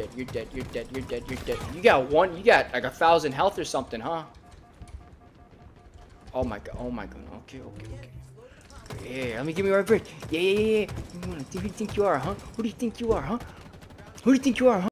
dead, you're dead, you're dead, you're dead, you're dead. You got one, you got like a thousand health or something, huh? Oh my god, oh my god, okay, okay, okay. Yeah, let me give me my break. Yeah, yeah, yeah, yeah. Who do you think you are, huh? Who do you think you are, huh? Who do you think you are, huh?